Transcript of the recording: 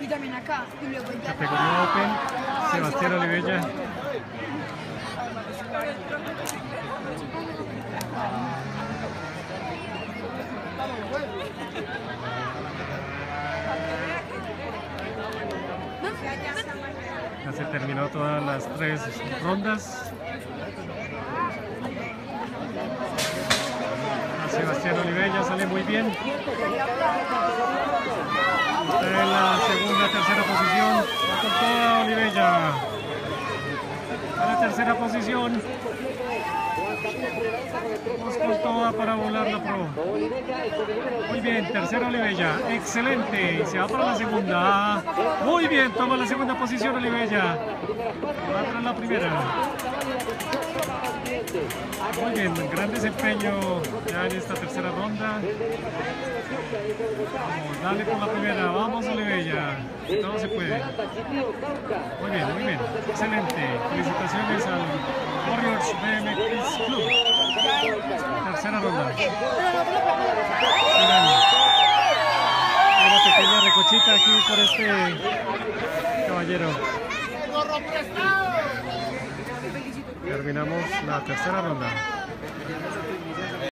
Y también acá. Y luego ya. Categoría Open, Sebastián Olivella. Ya se terminó todas las tres rondas. Sebastián Olivella sale muy bien. Tercera posición. Va con toda Olivella. A la tercera posición. Toda para volar la pro. Muy bien, tercera Olivella. Excelente. Se va para la segunda. Muy bien, toma la segunda posición Olivella. Va para la primera. Muy bien, gran desempeño ya en esta tercera ronda. Vamos, dale con la primera, vamos Olivella, todo se puede. Muy bien, muy bien, excelente. Felicitaciones al Warriors BMX Club. Tercera ronda. Una pequeña recochita aquí por este caballero. Terminamos la tercera ronda.